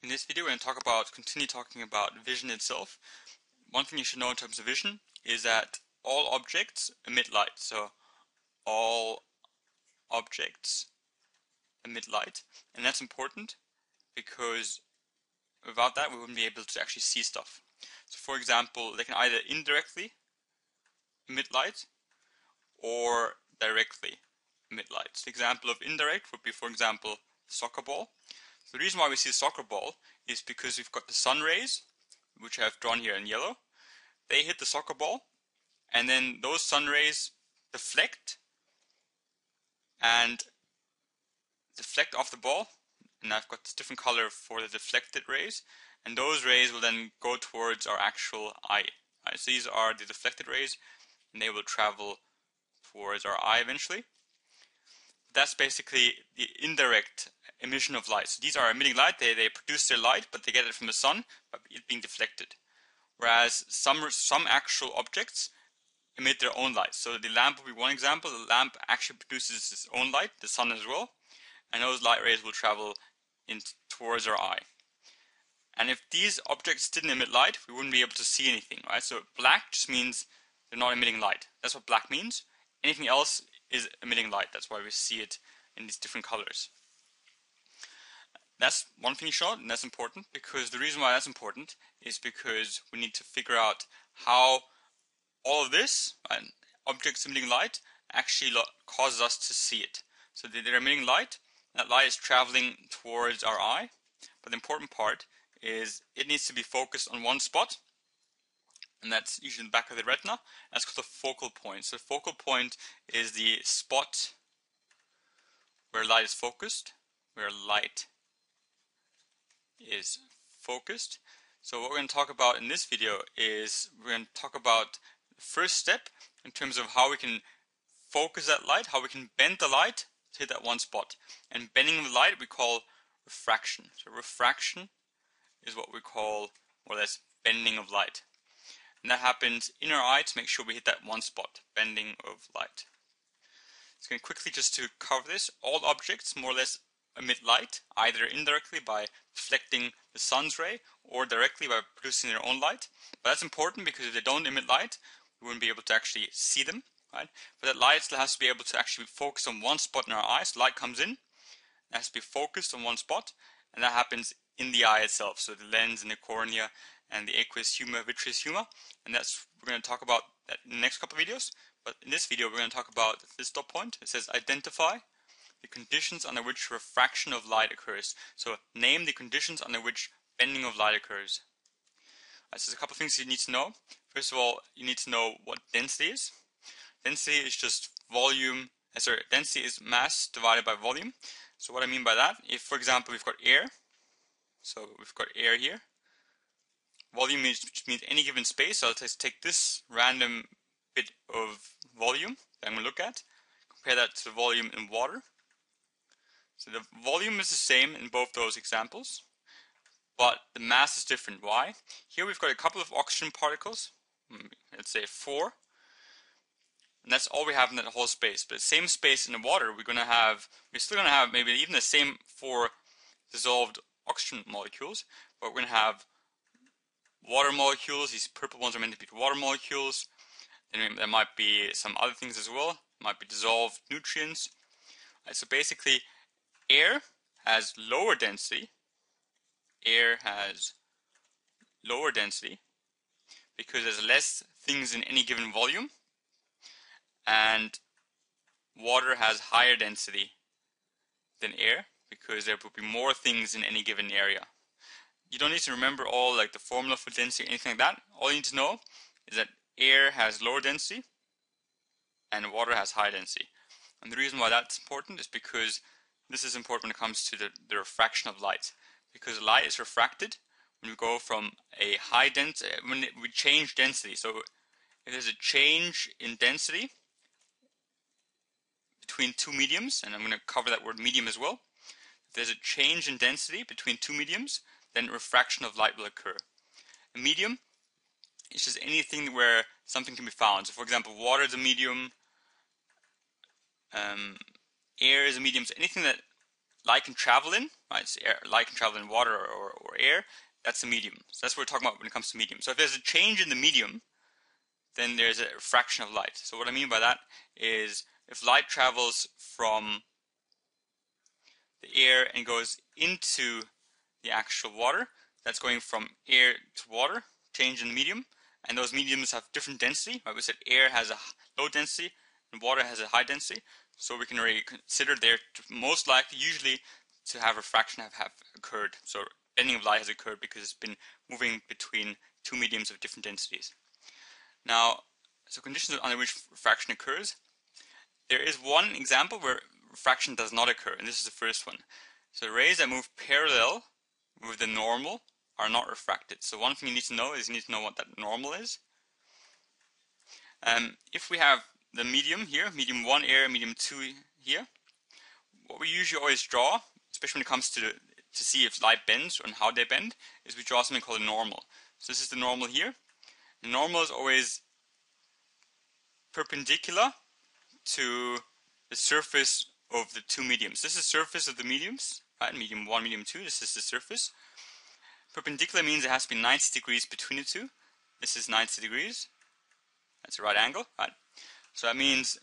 In this video we're going to talk about, continue talking about vision itself. One thing you should know in terms of vision is that all objects emit light. So all objects emit light and that's important because without that we wouldn't be able to actually see stuff. So for example they can either indirectly emit light or directly emit light. So the example of indirect would be for example soccer ball. So the reason why we see a soccer ball is because we've got the sun rays, which I've drawn here in yellow. They hit the soccer ball, and then those sun rays deflect and deflect off the ball. And I've got this different color for the deflected rays, and those rays will then go towards our actual eye. So these are the deflected rays, and they will travel towards our eye eventually. That's basically the indirect emission of light. So these are emitting light, they, they produce their light, but they get it from the sun by it being deflected. Whereas some, some actual objects emit their own light. So the lamp will be one example. The lamp actually produces its own light, the sun as well, and those light rays will travel in towards our eye. And if these objects didn't emit light, we wouldn't be able to see anything, right? So black just means they're not emitting light. That's what black means. Anything else is emitting light. That's why we see it in these different colors. That's one thing you showed, and that's important because the reason why that's important is because we need to figure out how all of this, right, objects emitting light, actually causes us to see it. So they're emitting light, that light is traveling towards our eye, but the important part is it needs to be focused on one spot, and that's usually in the back of the retina. That's called the focal point. So the focal point is the spot where light is focused, where light is focused. So what we're going to talk about in this video is we're going to talk about the first step in terms of how we can focus that light, how we can bend the light to hit that one spot. And bending the light we call refraction. So refraction is what we call more or less bending of light. And that happens in our eye to make sure we hit that one spot, bending of light. So going to quickly just to cover this, all objects more or less emit light, either indirectly by reflecting the sun's ray or directly by producing their own light. But that's important because if they don't emit light, we wouldn't be able to actually see them. Right? But that light still has to be able to actually focus on one spot in our eyes. Light comes in, it has to be focused on one spot, and that happens in the eye itself. So the lens and the cornea and the aqueous humor, vitreous humor, and that's we're going to talk about that in the next couple of videos. But in this video, we're going to talk about this dot point. It says identify the conditions under which refraction of light occurs. So name the conditions under which bending of light occurs. Right, so there's a couple of things you need to know. First of all, you need to know what density is. Density is just volume, uh, sorry, density is mass divided by volume. So what I mean by that, if for example we've got air, so we've got air here, volume means, means any given space, so I'll just take this random bit of volume that I'm going to look at, compare that to the volume in water, so the volume is the same in both those examples, but the mass is different. Why? Here we've got a couple of oxygen particles, hmm, let's say four, and that's all we have in that whole space. But same space in the water, we're going to have, we're still going to have maybe even the same four dissolved oxygen molecules, but we're going to have water molecules. These purple ones are meant to be water molecules. Then there might be some other things as well. Might be dissolved nutrients. Right, so basically, air has lower density. Air has lower density because there's less things in any given volume and water has higher density than air because there will be more things in any given area. You don't need to remember all like the formula for density or anything like that. All you need to know is that air has lower density and water has high density. And the reason why that's important is because this is important when it comes to the, the refraction of light because light is refracted when we go from a high density, when we change density. So if there's a change in density between two mediums, and I'm going to cover that word medium as well. If there's a change in density between two mediums, then refraction of light will occur. A medium is just anything where something can be found. So for example, water is a medium, um, air is a medium, so anything that light can travel in, right? So air, light can travel in water or, or, air. That's the medium. So that's what we're talking about when it comes to medium. So if there's a change in the medium, then there's a refraction of light. So what I mean by that is if light travels from the air and goes into the actual water, that's going from air to water, change in the medium, and those mediums have different density. Right? We said air has a low density and water has a high density. So we can already consider there most likely, usually, to have refraction have, have occurred. So bending of light has occurred because it's been moving between two mediums of different densities. Now, so conditions under which refraction occurs. There is one example where refraction does not occur, and this is the first one. So rays that move parallel with the normal are not refracted. So one thing you need to know is you need to know what that normal is. Um, if we have the medium here, medium 1 air, medium 2 here, what we usually always draw, especially when it comes to to see if light bends and how they bend, is we draw something called a normal. So this is the normal here. The normal is always perpendicular to the surface of the two mediums. This is the surface of the mediums, right? Medium 1, medium 2, this is the surface. Perpendicular means it has to be 90 degrees between the two. This is 90 degrees. That's a right angle, right? So that means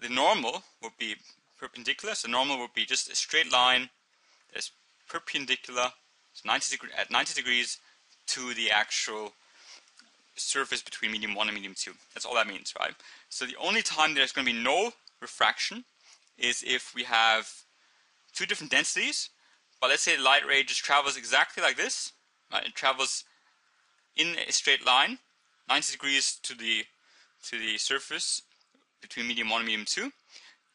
the normal would be perpendicular. So normal would be just a straight line that's perpendicular so 90 degree, at 90 degrees to the actual surface between medium 1 and medium 2. That's all that means, right? So the only time there's going to be no refraction is if we have two different densities, but let's say light ray just travels exactly like this, right? It travels in a straight line, 90 degrees to the to the surface between medium 1 and medium 2,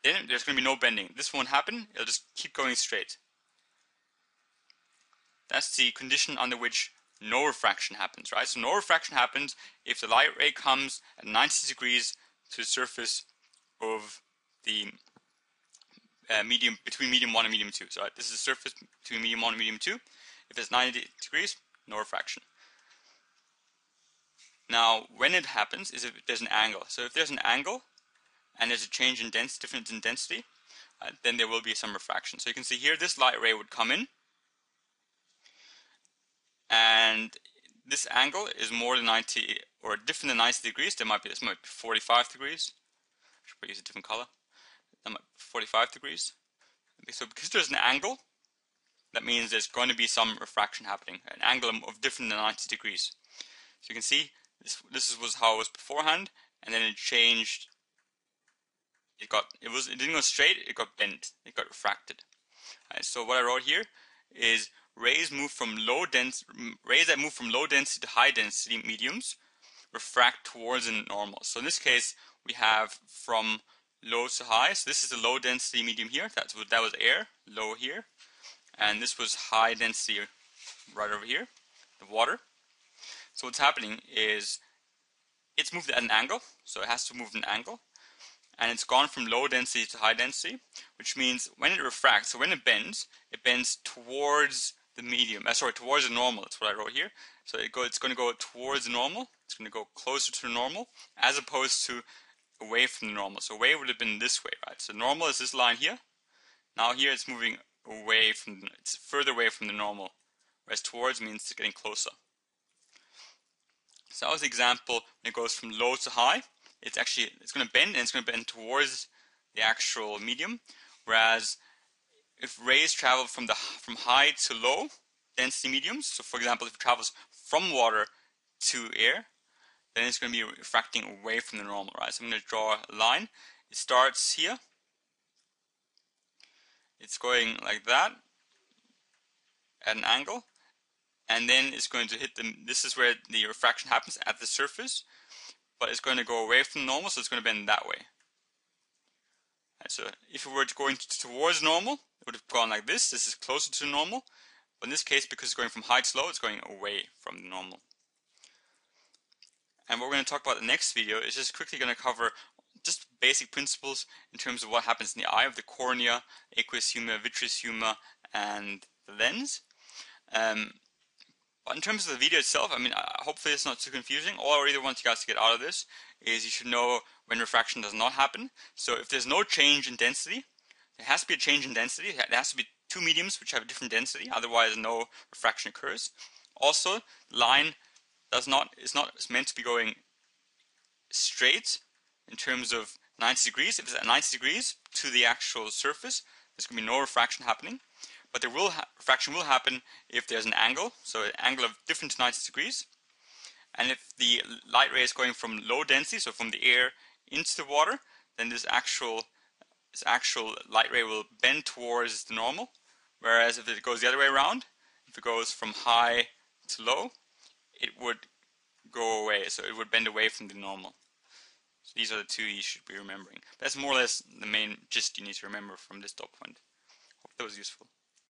then there's going to be no bending. This won't happen, it'll just keep going straight. That's the condition under which no refraction happens, right? So no refraction happens if the light ray comes at 90 degrees to the surface of the uh, medium between medium 1 and medium 2. So this is the surface between medium 1 and medium 2. If it's 90 degrees, no refraction. Now, when it happens is if there's an angle. So if there's an angle, and there's a change in density, difference in density, uh, then there will be some refraction. So you can see here this light ray would come in, and this angle is more than 90 or different than 90 degrees. There might be this might be 45 degrees. I should use a different color. That might be 45 degrees. So because there's an angle, that means there's going to be some refraction happening, an angle of different than 90 degrees. So you can see this this was how it was beforehand, and then it changed it got it was it didn't go straight it got bent it got refracted right, so what I wrote here is rays move from low dense rays that move from low density to high density mediums refract towards a normal so in this case we have from low to high so this is the low density medium here. That's what that was air low here. And this was high density right over here the water. So what's happening is it's moved at an angle so it has to move at an angle. And it's gone from low density to high density, which means when it refracts, so when it bends, it bends towards the medium, uh, sorry, towards the normal, that's what I wrote here. So it go, it's going to go towards the normal, it's going to go closer to the normal, as opposed to away from the normal. So away would have been this way, right? So normal is this line here. Now here it's moving away from, it's further away from the normal, whereas towards means it's getting closer. So that was the example it goes from low to high it's actually it's going to bend and it's going to bend towards the actual medium. Whereas if rays travel from the from high to low density mediums, so for example, if it travels from water to air, then it's going to be refracting away from the normal, right? So I'm going to draw a line. It starts here. It's going like that at an angle, and then it's going to hit the. This is where the refraction happens at the surface but it's going to go away from normal, so it's going to bend that way. Right, so if it were going towards normal, it would have gone like this. This is closer to normal. But in this case, because it's going from high to low, it's going away from the normal. And what we're going to talk about in the next video is just quickly going to cover just basic principles in terms of what happens in the eye of the cornea, aqueous humor, vitreous humor, and the lens. Um, in terms of the video itself, I mean, hopefully it's not too confusing. All I really want you guys to get out of this is you should know when refraction does not happen. So if there's no change in density, there has to be a change in density. There has to be two mediums which have a different density, otherwise no refraction occurs. Also, line does not is not meant to be going straight in terms of 90 degrees. If it's at 90 degrees to the actual surface, there's going to be no refraction happening. But there will refraction will happen if there's an angle, so an angle of different to 90 degrees. And if the light ray is going from low density, so from the air into the water, then this actual this actual light ray will bend towards the normal. Whereas if it goes the other way around, if it goes from high to low, it would go away, so it would bend away from the normal. So these are the two you should be remembering. That's more or less the main gist you need to remember from this dot point. Hope that was useful.